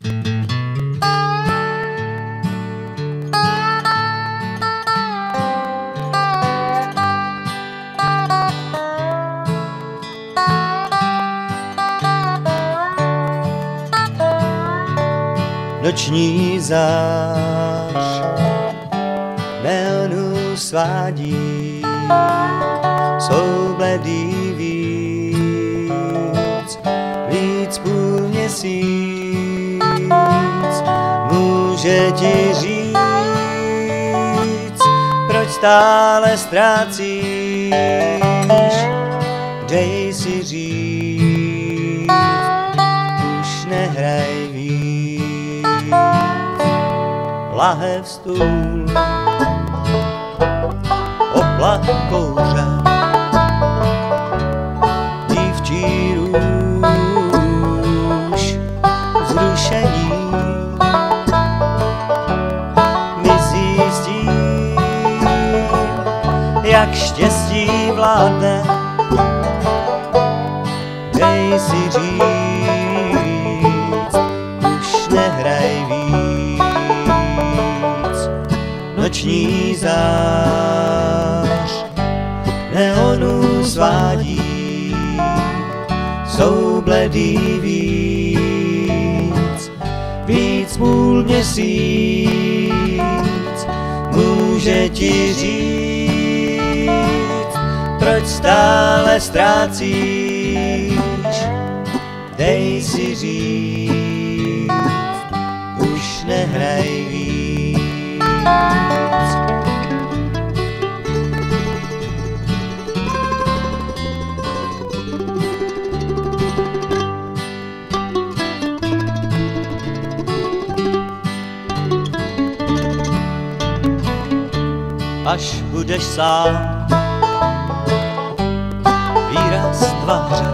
Noční zář neonu svádí, jsou bledý víc, víc půl měsíc, může ti říct, proč stále ztrácíš, dej si říct, už nehraj víc, lahev stůl, oblak jak štěstí vládne, dej si říct, už nehraj víc, noční zář neonů svádí, jsou bledý víc, víc půl měsíc, může ti říct, proč stále ztrácíš, dej si říct, už nehraj víc. až budeš sám. Tváře,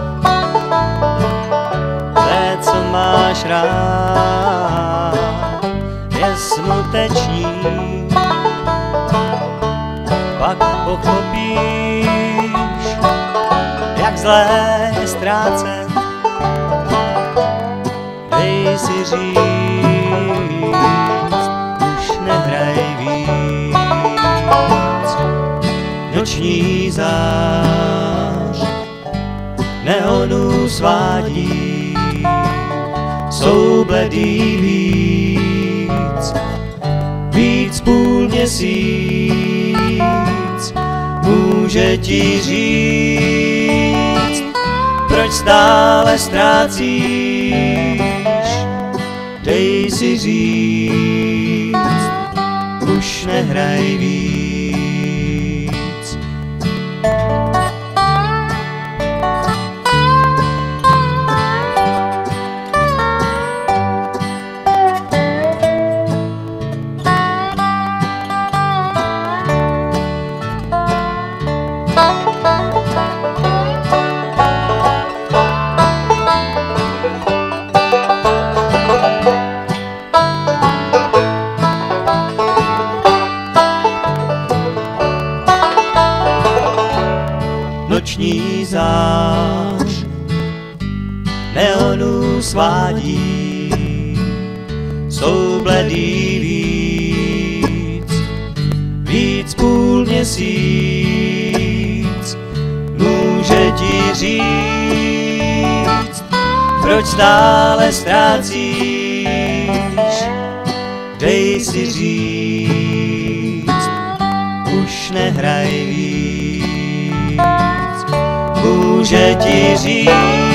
té, co máš rád, je smutečný. Pak pochopíš, jak zlé je ztrácet. Dej si říct, už nehraj víc noční zář neonů svádí, jsou bledý víc, víc půl měsíc, může ti říct, proč stále ztrácíš, dej si říct, už nehraj víc. Noční zář. Neonů svádí, jsou bledý víc, víc půl měsíc, může ti říct, proč stále ztrácíš, dej si říct, už nehraj víc může ti říct,